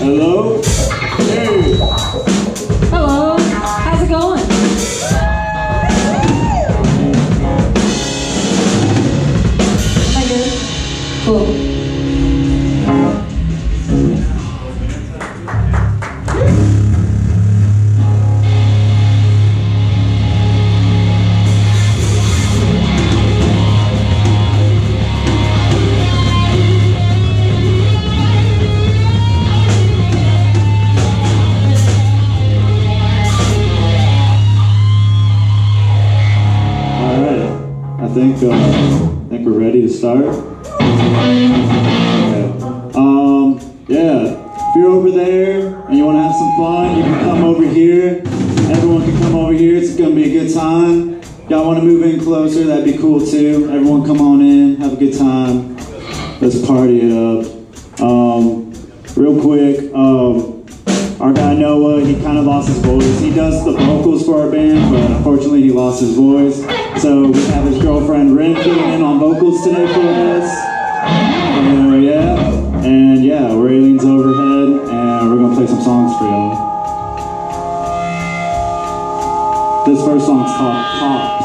Hello? Hey. Over there and you want to have some fun, you can come over here. Everyone can come over here. It's gonna be a good time. Y'all want to move in closer? That'd be cool too. Everyone, come on in. Have a good time. Let's party it up. Um. Real quick. Um. Our guy Noah, he kind of lost his voice. He does the vocals for our band, but unfortunately he lost his voice. So we have his girlfriend Rin filling in on vocals today for us. Yeah, and yeah, we're Aliens Overhead, and we're gonna play some songs for y'all. This first song's called Pops.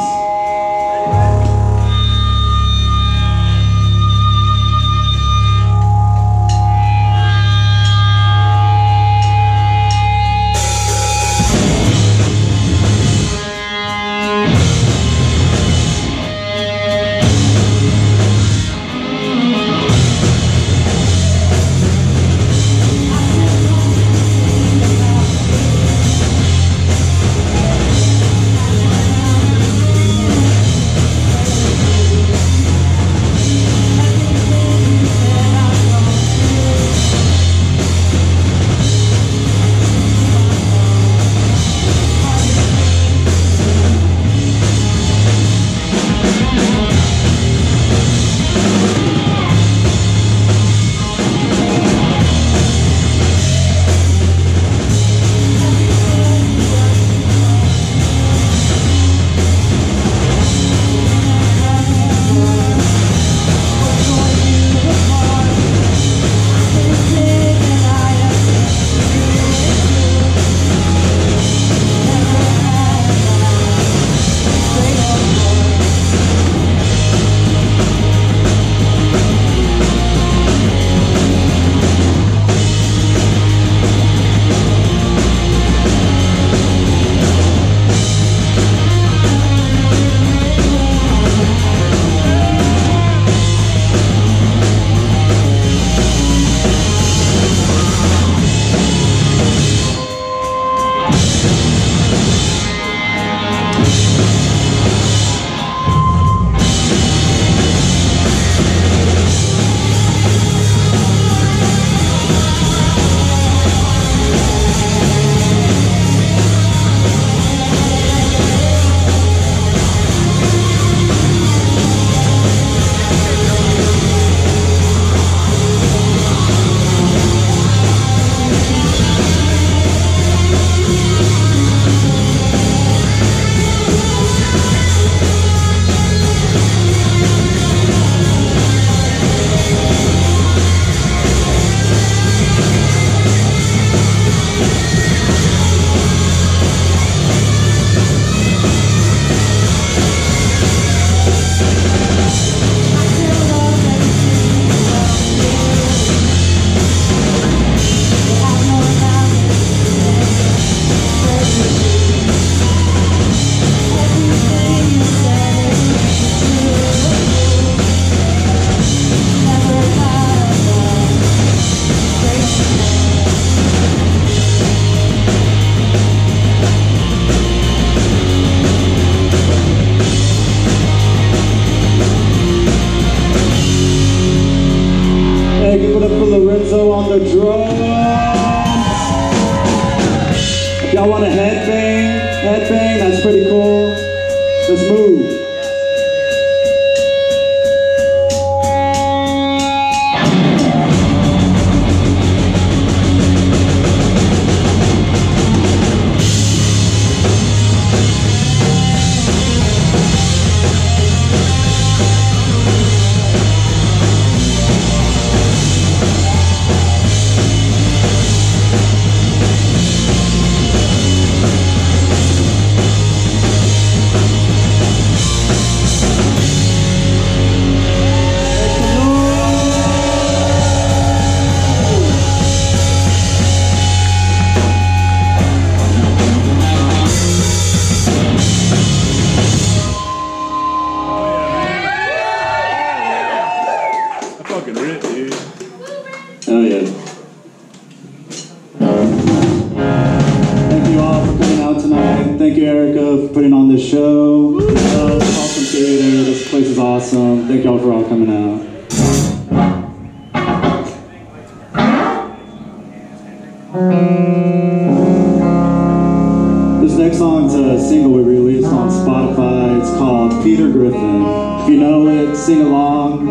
This next song's a single we released on Spotify. It's called Peter Griffin. If you know it, sing along.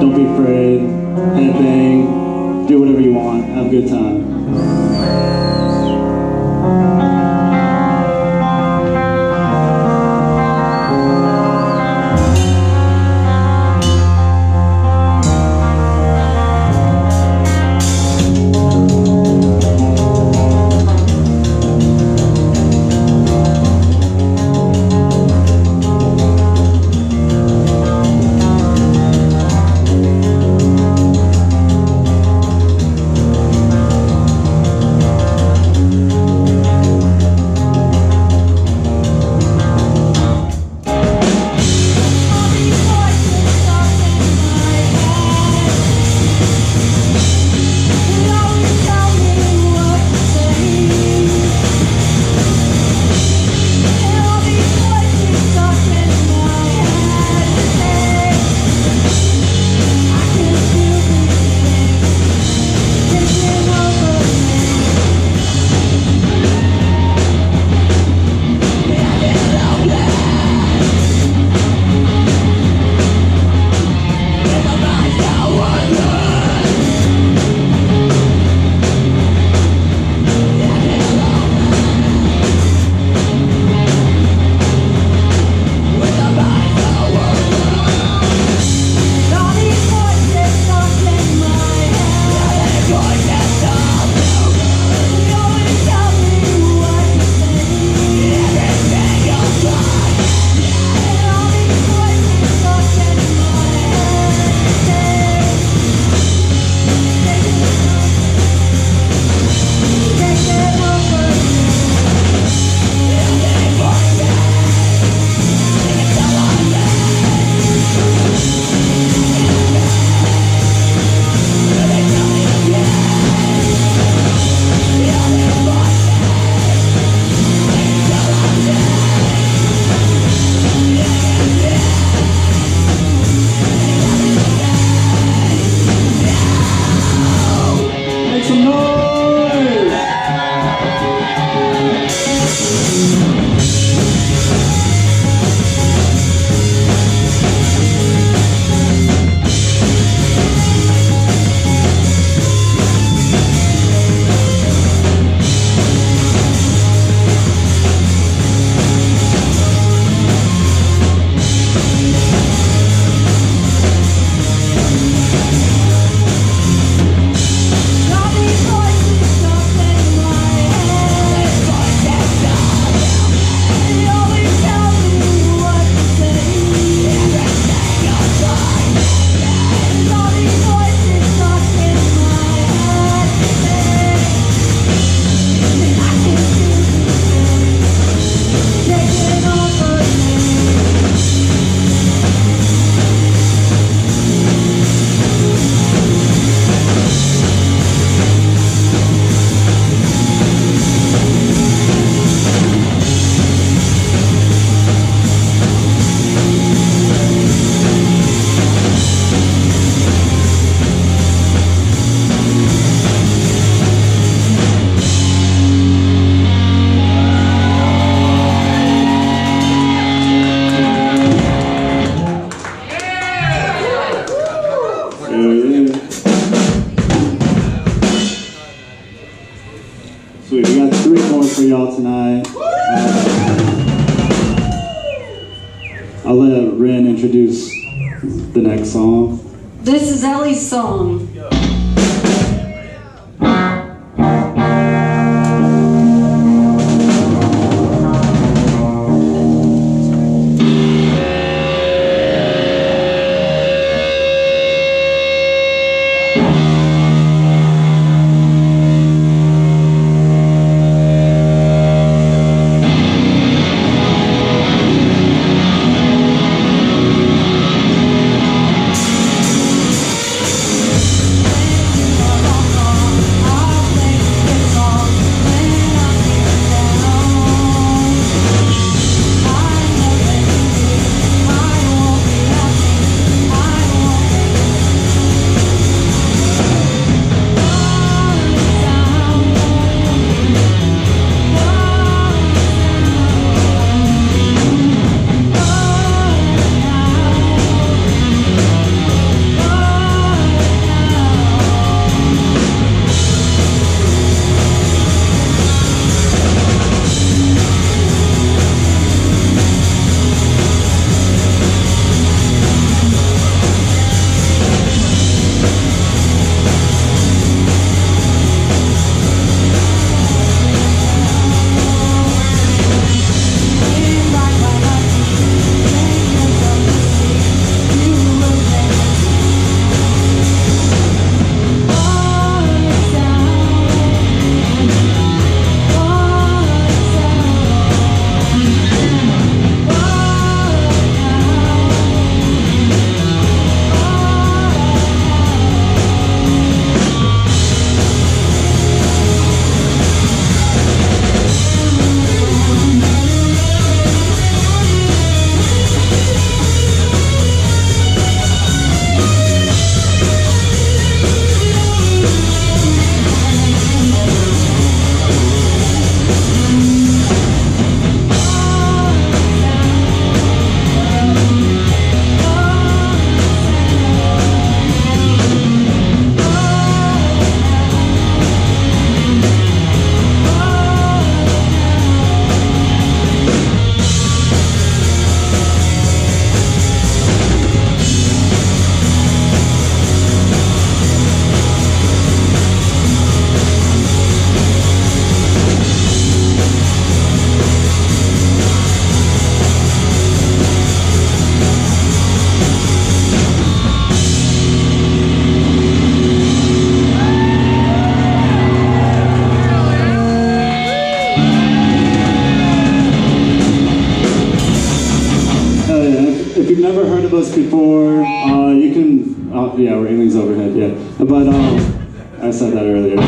Don't be afraid. Headbang. Do whatever you want. Have a good time.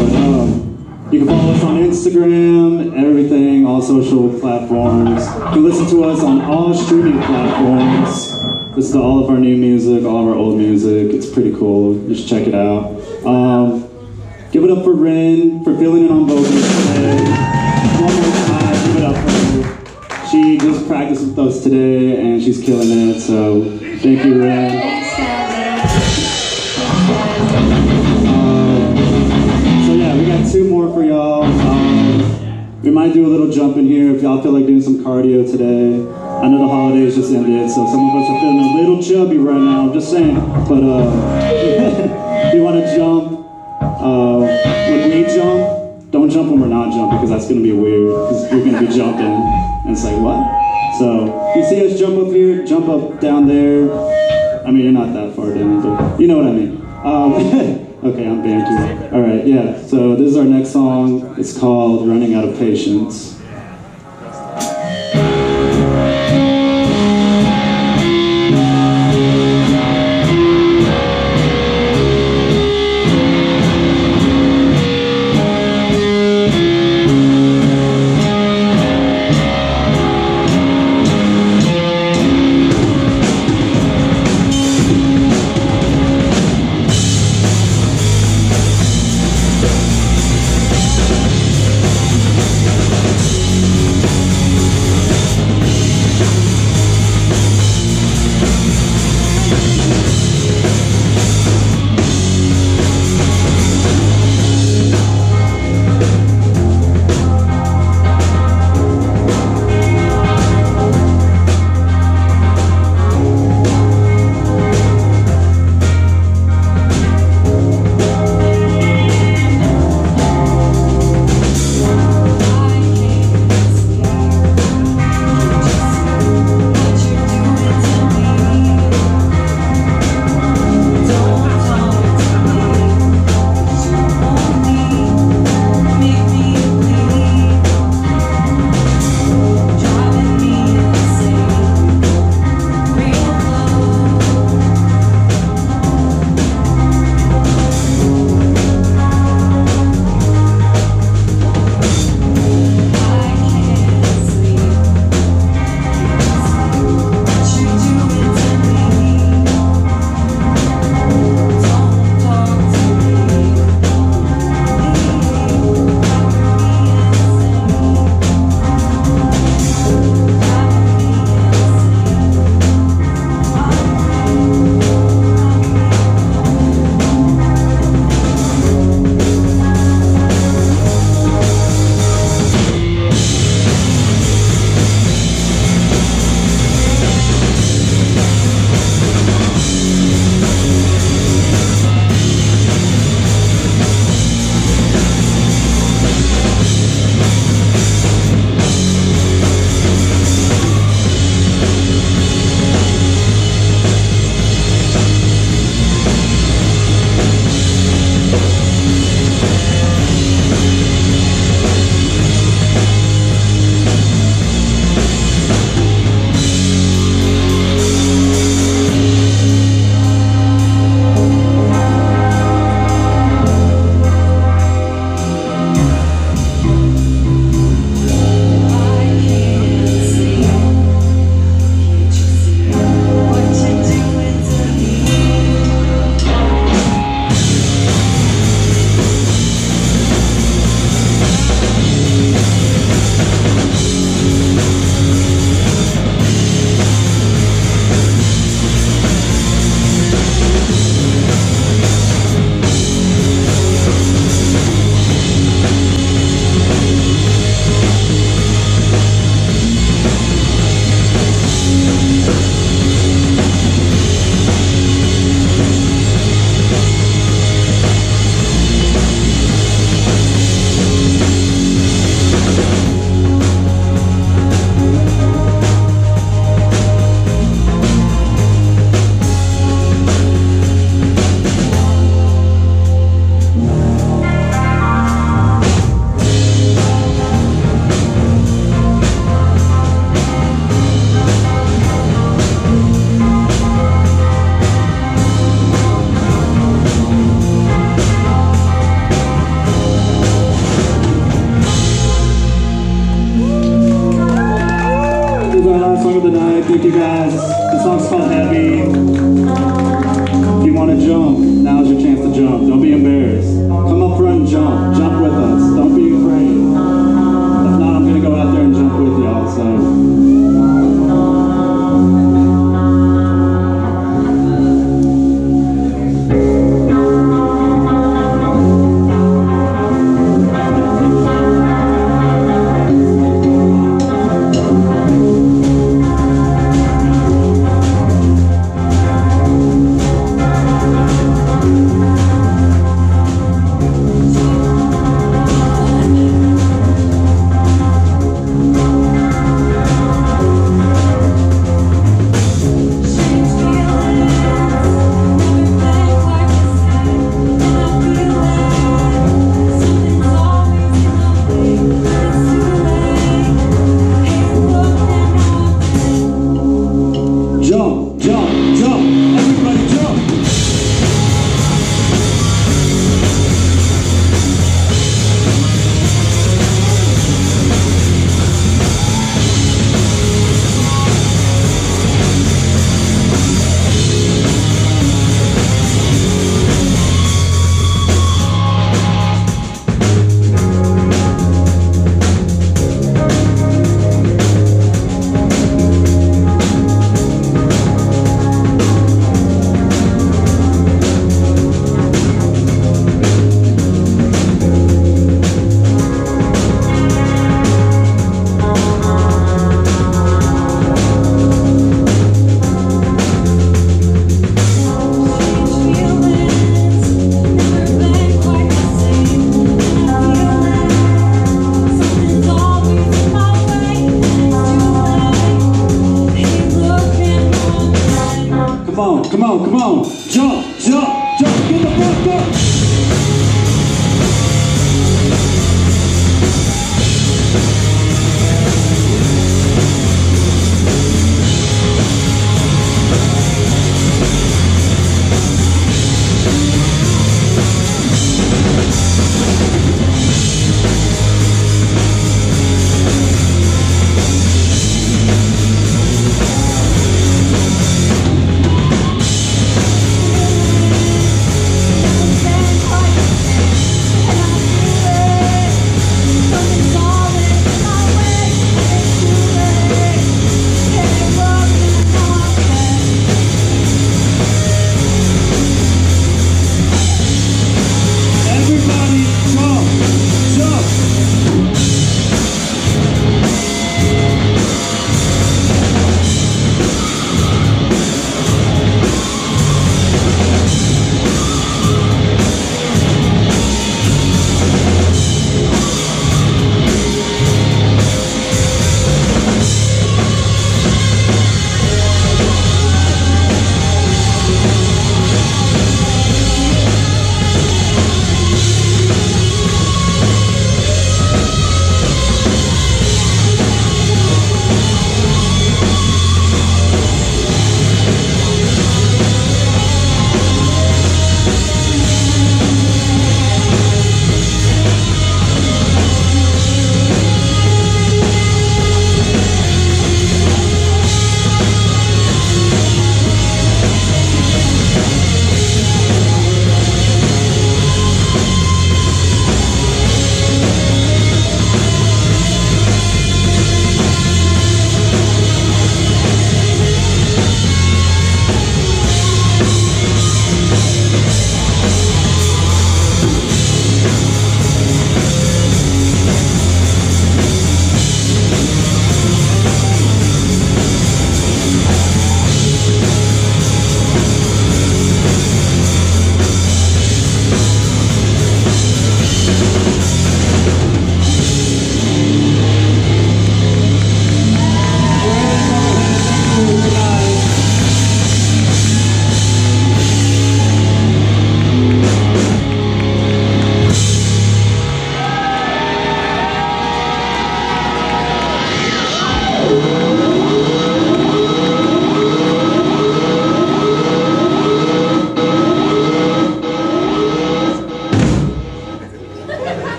But um, you can follow us on Instagram, everything, all social platforms. You can listen to us on all streaming platforms. Listen to all of our new music, all of our old music. It's pretty cool. Just check it out. Um, give it up for Rin for filling in on vocals today. One more time, give it up for her. She just practiced with us today and she's killing it. So thank you, Rin. Two more for y'all. Um, we might do a little jump in here if y'all feel like doing some cardio today. I know the holidays just ended, so some of us are feeling a little chubby right now. I'm just saying. But uh, if you want to jump, uh, when we jump, don't jump when we're not jumping because that's gonna be weird. Because you're gonna be jumping, and it's like what? So you see us jump up here, jump up down there. I mean, you're not that far down, but you know what I mean. Um, okay, I'm banking. All right, yeah. So this is our next song. It's called "Running Out of Patience." Thank you guys. The song's called Heavy. If you want to jump, now's your chance to jump. Don't be embarrassed. Come up front and jump. Jump with us. Don't be afraid. If not, I'm going to go out there and jump with y'all. So.